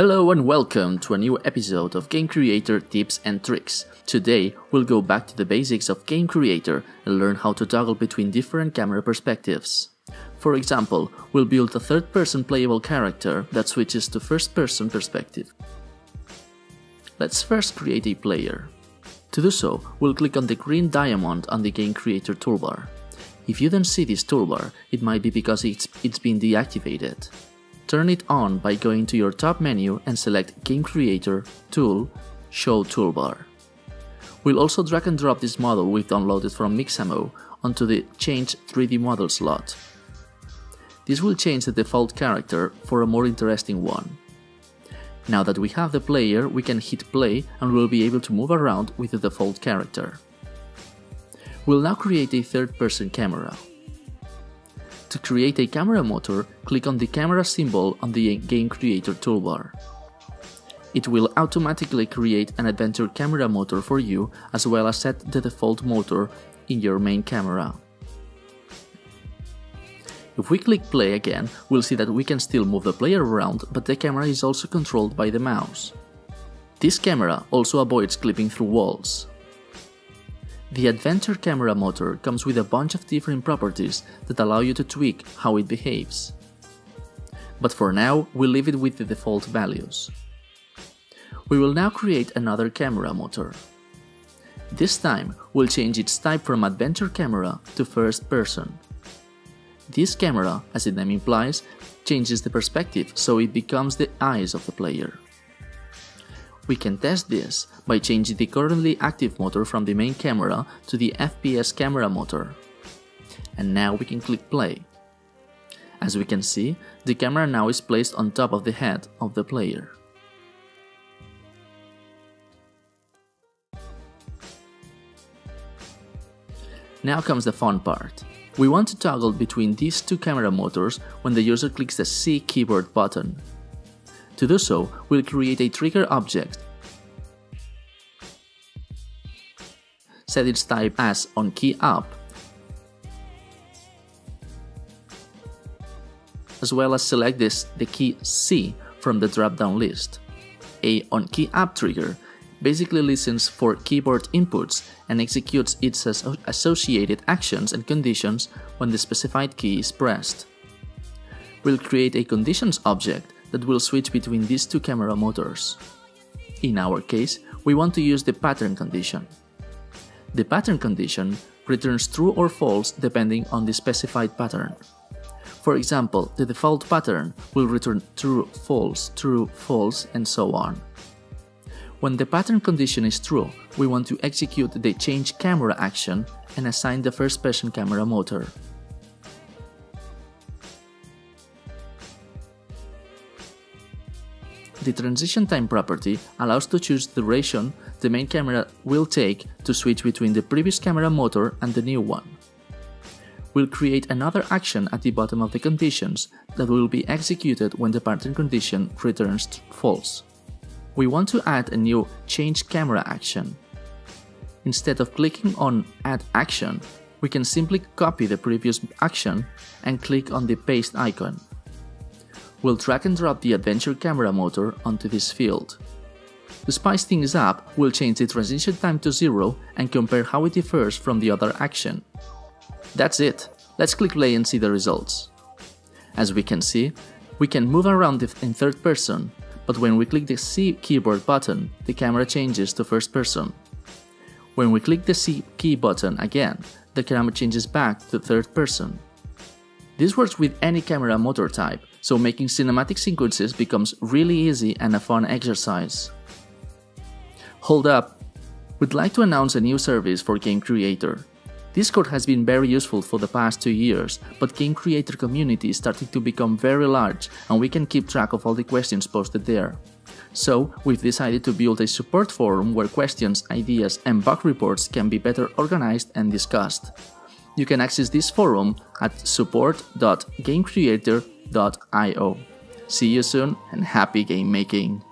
Hello and welcome to a new episode of Game Creator Tips and Tricks. Today, we'll go back to the basics of Game Creator and learn how to toggle between different camera perspectives. For example, we'll build a third-person playable character that switches to first-person perspective. Let's first create a player. To do so, we'll click on the green diamond on the Game Creator toolbar. If you don't see this toolbar, it might be because it's, it's been deactivated. Turn it on by going to your top menu and select Game Creator, Tool, Show Toolbar. We'll also drag and drop this model we've downloaded from Mixamo onto the Change 3D Model slot. This will change the default character for a more interesting one. Now that we have the player, we can hit play and we'll be able to move around with the default character. We'll now create a third-person camera. To create a camera motor, click on the camera symbol on the Game Creator toolbar. It will automatically create an adventure camera motor for you as well as set the default motor in your main camera. If we click play again, we'll see that we can still move the player around, but the camera is also controlled by the mouse. This camera also avoids clipping through walls. The Adventure camera motor comes with a bunch of different properties that allow you to tweak how it behaves. But for now, we'll leave it with the default values. We will now create another camera motor. This time, we'll change its type from Adventure camera to First Person. This camera, as the name implies, changes the perspective so it becomes the eyes of the player. We can test this by changing the currently active motor from the main camera to the FPS camera motor. And now we can click play. As we can see, the camera now is placed on top of the head of the player. Now comes the fun part. We want to toggle between these two camera motors when the user clicks the C keyboard button. To do so, we'll create a trigger object. Set its type as on key up, as well as select this the key C from the drop-down list. A on key up trigger basically listens for keyboard inputs and executes its associated actions and conditions when the specified key is pressed. We'll create a conditions object that will switch between these two camera motors. In our case, we want to use the pattern condition. The pattern condition returns true or false depending on the specified pattern. For example, the default pattern will return true, false, true, false, and so on. When the pattern condition is true, we want to execute the change camera action and assign the first person camera motor. The transition time property allows to choose the duration the main camera will take to switch between the previous camera motor and the new one. We'll create another action at the bottom of the conditions that will be executed when the pattern condition returns false. We want to add a new change camera action. Instead of clicking on add action, we can simply copy the previous action and click on the paste icon. We'll drag and drop the adventure camera motor onto this field. To spice things up, we'll change the transition time to 0 and compare how it differs from the other action. That's it, let's click play and see the results. As we can see, we can move around in third person, but when we click the C keyboard button, the camera changes to first person. When we click the C key button again, the camera changes back to third person. This works with any camera motor type, so making cinematic sequences becomes really easy and a fun exercise. Hold up! We'd like to announce a new service for Game Creator. Discord has been very useful for the past two years, but Game Creator community is starting to become very large and we can keep track of all the questions posted there. So, we've decided to build a support forum where questions, ideas, and bug reports can be better organized and discussed. You can access this forum at support.gamecreator.io. See you soon and happy game making!